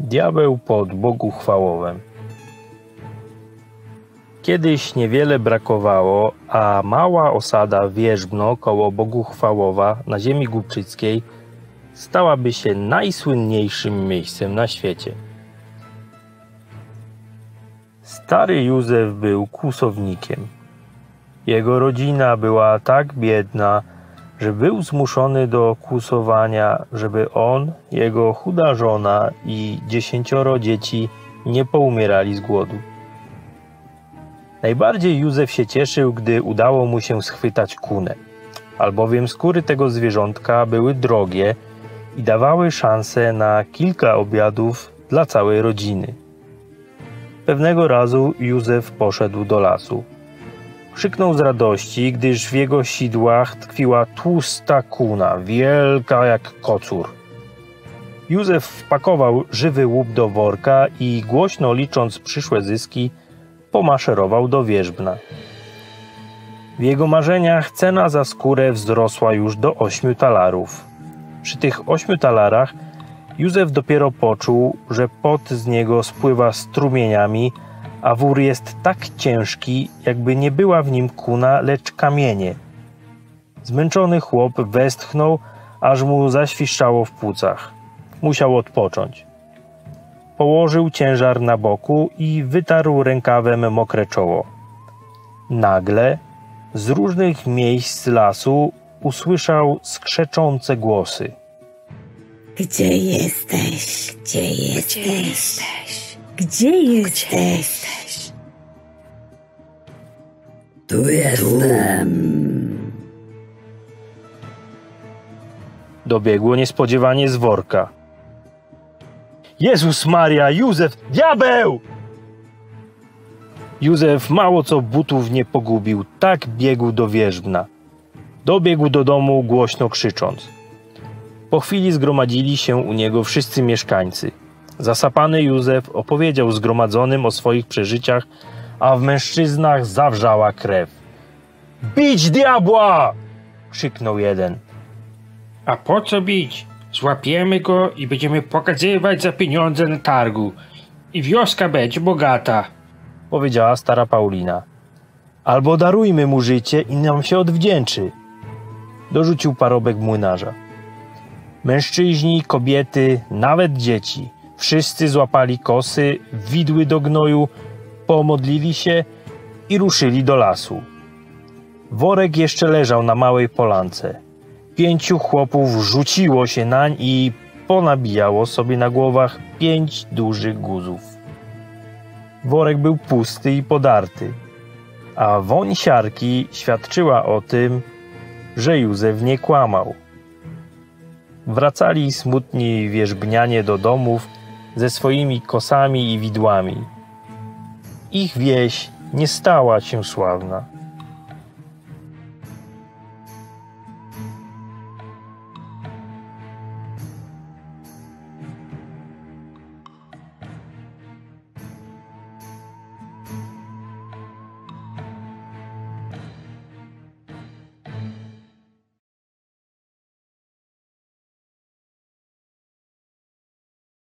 Diabeł pod Bogu chwałowem. Kiedyś niewiele brakowało, a mała osada Wierzbno koło Bogu Chwałowa na ziemi głupczyckiej stałaby się najsłynniejszym miejscem na świecie. Stary Józef był kłusownikiem. Jego rodzina była tak biedna, że był zmuszony do kłusowania, żeby on, jego chuda żona i dziesięcioro dzieci nie poumierali z głodu. Najbardziej Józef się cieszył, gdy udało mu się schwytać kunę, albowiem skóry tego zwierzątka były drogie i dawały szansę na kilka obiadów dla całej rodziny. Pewnego razu Józef poszedł do lasu. Krzyknął z radości, gdyż w jego sidłach tkwiła tłusta kuna, wielka jak kocur. Józef wpakował żywy łup do worka i głośno licząc przyszłe zyski, pomaszerował do wierzbna. W jego marzeniach cena za skórę wzrosła już do ośmiu talarów. Przy tych ośmiu talarach Józef dopiero poczuł, że pot z niego spływa strumieniami, a wór jest tak ciężki, jakby nie była w nim kuna, lecz kamienie. Zmęczony chłop westchnął, aż mu zaświszczało w płucach. Musiał odpocząć. Położył ciężar na boku i wytarł rękawem mokre czoło. Nagle z różnych miejsc lasu usłyszał skrzeczące głosy. Gdzie jesteś? Gdzie jesteś? Gdzie jesteś? Gdzie jesteś? Tu jestem. Dobiegło niespodziewanie z worka. Jezus Maria, Józef, diabeł! Józef mało co butów nie pogubił, tak biegł do wierzbna. Dobiegł do domu głośno krzycząc. Po chwili zgromadzili się u niego wszyscy mieszkańcy. Zasapany Józef opowiedział zgromadzonym o swoich przeżyciach, a w mężczyznach zawrzała krew. Bić diabła! krzyknął jeden. A po co bić? Złapiemy go i będziemy pokazywać za pieniądze na targu. I wioska będzie bogata. powiedziała stara Paulina. Albo darujmy mu życie i nam się odwdzięczy, dorzucił parobek młynarza. Mężczyźni, kobiety, nawet dzieci, wszyscy złapali kosy, widły do gnoju, pomodlili się i ruszyli do lasu. Worek jeszcze leżał na małej polance. Pięciu chłopów rzuciło się nań i ponabijało sobie na głowach pięć dużych guzów. Worek był pusty i podarty, a woń siarki świadczyła o tym, że Józef nie kłamał. Wracali smutni wierzbnianie do domów ze swoimi kosami i widłami. Ich wieś nie stała się sławna.